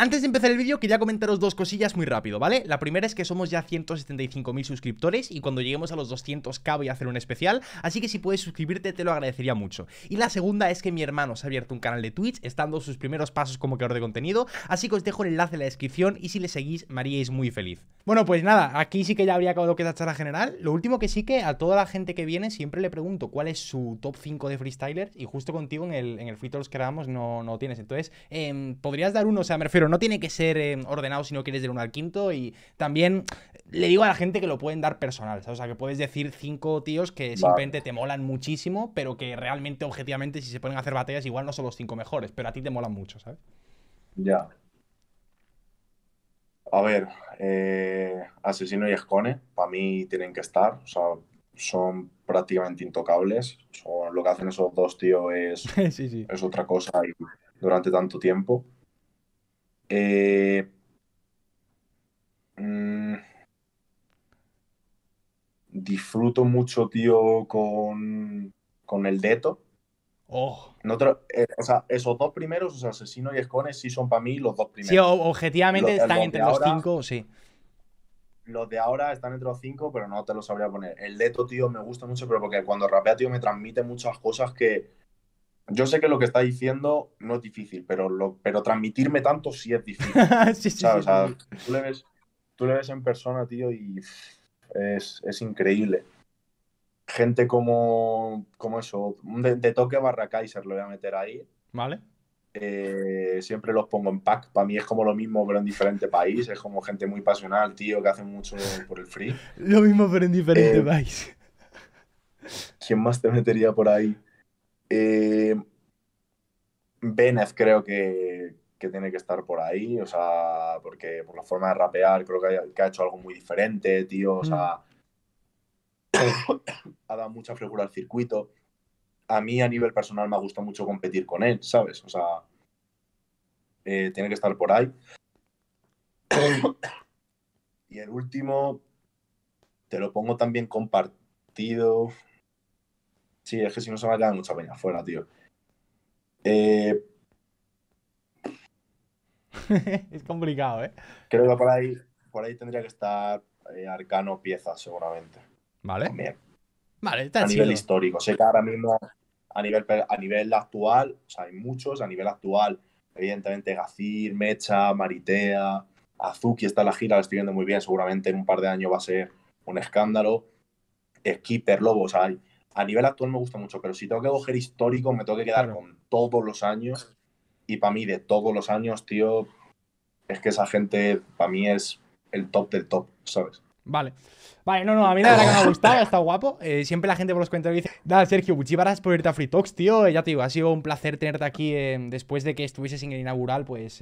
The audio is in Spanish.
Antes de empezar el vídeo quería comentaros dos cosillas muy rápido, ¿vale? La primera es que somos ya 175.000 suscriptores y cuando lleguemos a los 200k voy hacer un especial, así que si puedes suscribirte te lo agradecería mucho. Y la segunda es que mi hermano se ha abierto un canal de Twitch, estando sus primeros pasos como creador de contenido, así que os dejo el enlace en la descripción y si le seguís me muy feliz. Bueno, pues nada, aquí sí que ya habría acabado que esta charla general. Lo último que sí que a toda la gente que viene siempre le pregunto cuál es su top 5 de freestylers y justo contigo en el, en el free que grabamos no, no tienes. Entonces, em, podrías dar uno, o sea, me refiero, no tiene que ser eh, ordenado si no quieres dar uno al quinto. Y también le digo a la gente que lo pueden dar personal. O sea, que puedes decir cinco tíos que simplemente te molan muchísimo, pero que realmente, objetivamente, si se ponen a hacer batallas, igual no son los cinco mejores, pero a ti te molan mucho, ¿sabes? Ya. A ver, eh, Asesino y Escone, para mí tienen que estar. O sea, son prácticamente intocables. lo que hacen esos dos tíos es, es otra cosa y durante tanto tiempo. Eh, mm, disfruto mucho, tío, con, con el Deto. Oh. Eh, o sea, esos dos primeros, o sea, Asesino y Escones, sí son para mí los dos primeros. Sí, objetivamente están entre los cinco, sí. Los de ahora están entre los cinco, pero no te los sabría poner. El Deto, tío, me gusta mucho, pero porque cuando rapea, tío, me transmite muchas cosas que, yo sé que lo que está diciendo no es difícil, pero, lo, pero transmitirme tanto sí es difícil. sí, sí, O sea, tú le, ves, tú le ves en persona, tío, y es, es increíble. Gente como, como eso, de, toque barra Kaiser lo voy a meter ahí. Vale. Eh, siempre los pongo en pack. Para mí es como lo mismo, pero en diferente país. Es como gente muy pasional, tío, que hace mucho por el free. Lo mismo, pero en diferente eh, país. ¿Quién más te metería por ahí? Eh, creo que, tiene que estar por ahí, o sea, porque por la forma de rapear creo que ha, hecho algo muy diferente, tío, o sea, ha dado mucha frescura al circuito. A mí a nivel personal me gusta mucho competir con él, ¿sabes? O sea, eh, tiene que estar por ahí. y el último, te lo pongo también compartido. Sí, es que si no se va a quedar mucha peña afuera, tío. Eh... es complicado, ¿eh? Creo que por ahí, por ahí tendría que estar eh, Arcano Piezas, seguramente. Vale. También. Vale, está A nivel histórico. Sé que ahora mismo, a nivel, a nivel actual, o sea, hay muchos, a nivel actual, evidentemente Gacir, Mecha, Maritea, Azuki está en la gira, la estoy viendo muy bien, seguramente en un par de años va a ser un escándalo. Skipper, Lobo, o sea, hay, a nivel actual me gusta mucho, pero si tengo que coger histórico, me tengo que quedar con todos los años. Y para mí, de todos los años, tío, es que esa gente, para mí, es el top del top, ¿sabes? Vale. Vale, no, no, a mí la verdad que me ha gustado, está guapo. Eh, siempre la gente por los comentarios dice, nada, Sergio, muchísimas por irte a Free Talks, tío. Ya te digo, ha sido un placer tenerte aquí eh, después de que estuvieses en el inaugural, pues